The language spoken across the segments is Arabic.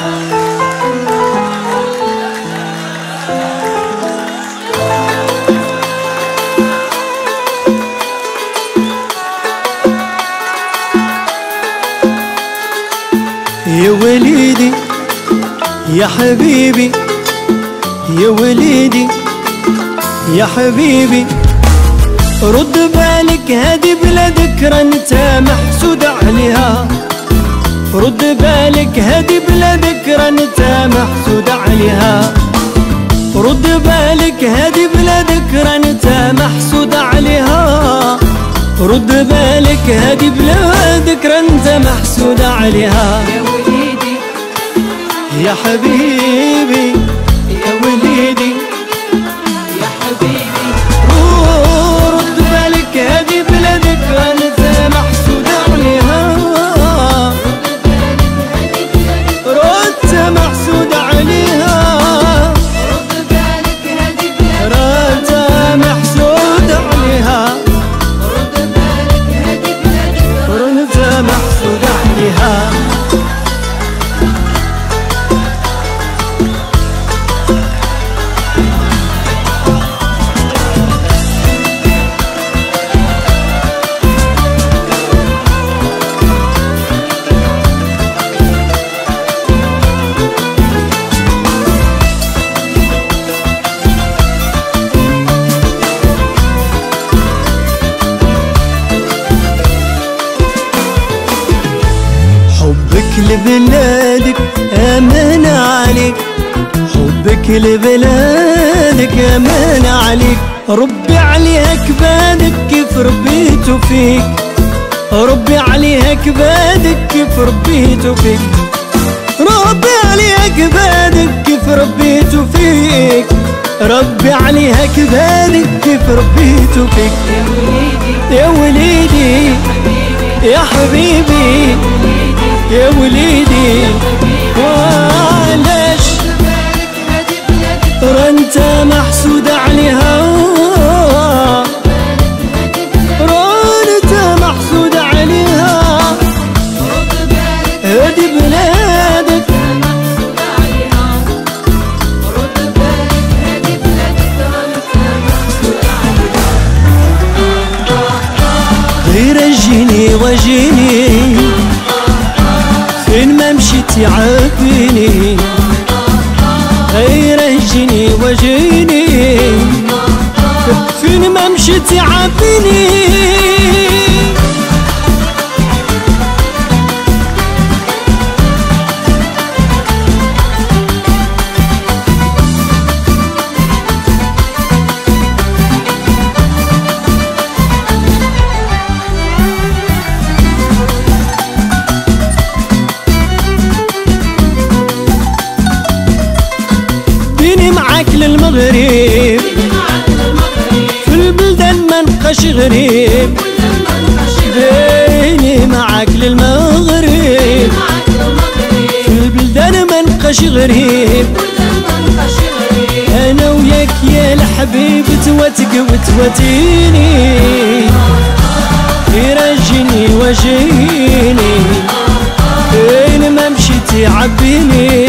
يا وليدي يا حبيبي يا وليدي يا حبيبي. رد بالك هادي بلا ذكرى انت محسود عليها. رد بالك هادي بلا ذكرى انت محسود عليها. رد بالك هادي بلا ذكرى انت محسود عليها. رد بالك هادي بلا ذكرى انت محسود عليها. يا وليدي. يا حبيبي. لبلادك أمانة عليك. حبك لبلادك أمانة عليك. ربي عليها كبادك كيف ربيته فيك؟ ربي عليها كبادك كيف ربيته فيك؟ ربي عليها كبادك كيف ربيته فيك؟ ربي عليها كبادك كيف ربيته فيك؟ يا وليدي يا وليدي يا حبيبي وليدي يا وليدي. خير اجيني واجيني فين ما مشيت يعافيني خير اجيني واجيني فين ما مشيت يعافيني نبقاش غريب ديني معاك للمغرب. في البلدان ما نبقاش غريب. أنا وياك يا الحبيب تواتق وتواتيني. يرجيني وجيني فين ما مشيت يعبيني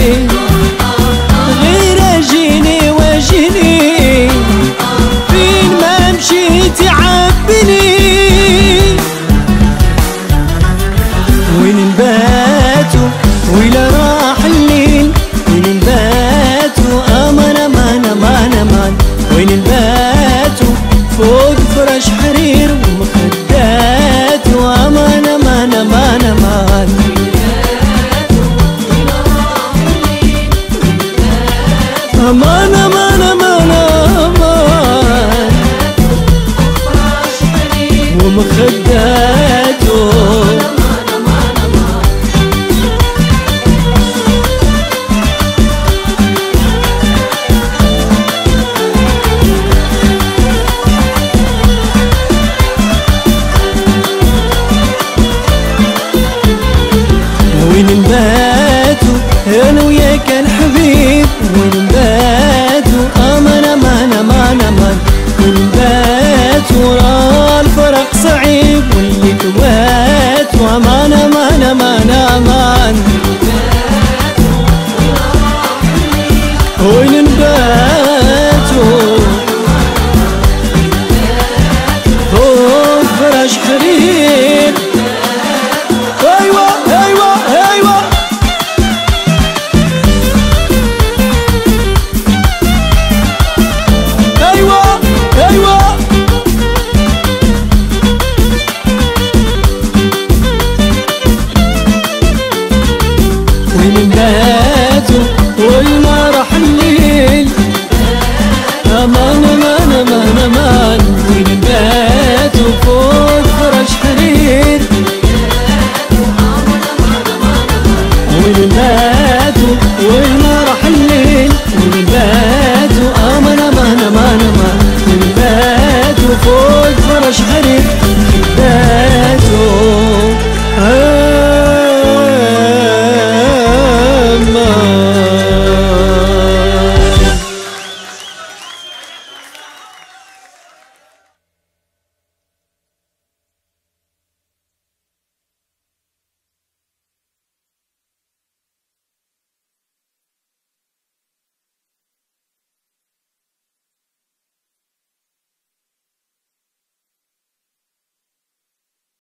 Muhammedu Oyna